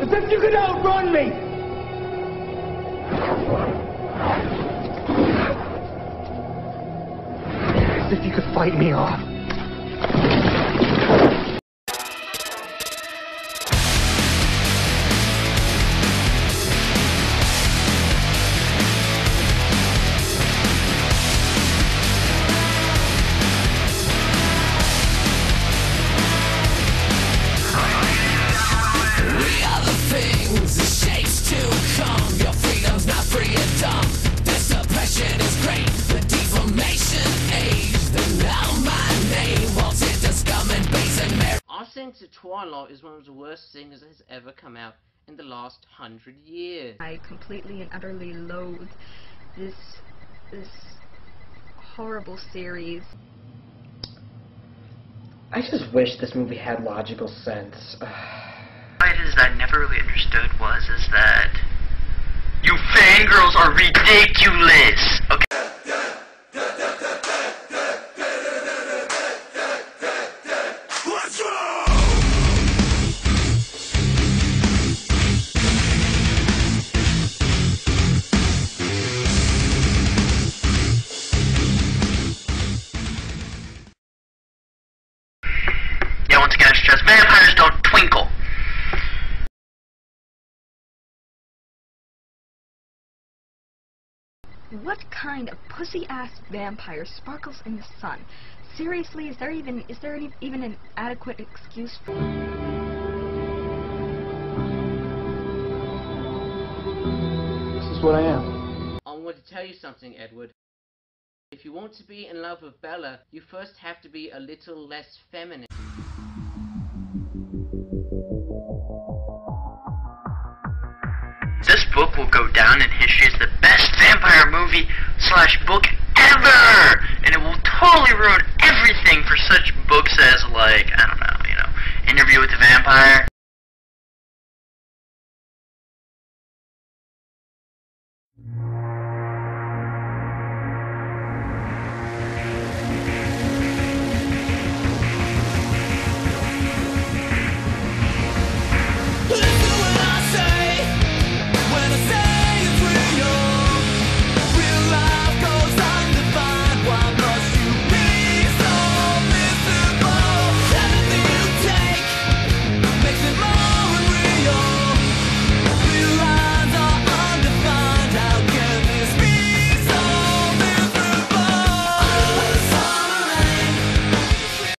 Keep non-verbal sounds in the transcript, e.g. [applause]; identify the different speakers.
Speaker 1: As if you could outrun me! As if you could fight me off.
Speaker 2: Merit.
Speaker 3: I that Twilight is one of the worst things that has ever come out in the last hundred years.
Speaker 4: I completely and utterly loathe this this horrible series.
Speaker 5: I just wish this movie had logical sense. [sighs]
Speaker 6: What it is that I never really understood was is that you fangirls are ridiculous. Okay. Yeah, once again, I stress vampires don't twinkle.
Speaker 4: What kind of pussy ass vampire sparkles in the sun? Seriously, is there even is there any, even an adequate excuse for
Speaker 1: This is what I am.
Speaker 3: I want to tell you something, Edward. If you want to be in love with Bella, you first have to be a little less feminine.
Speaker 6: Book will go down in history as the best vampire movie slash book ever, and it will totally ruin everything for such books as like I don't know, you know, Interview with the Vampire.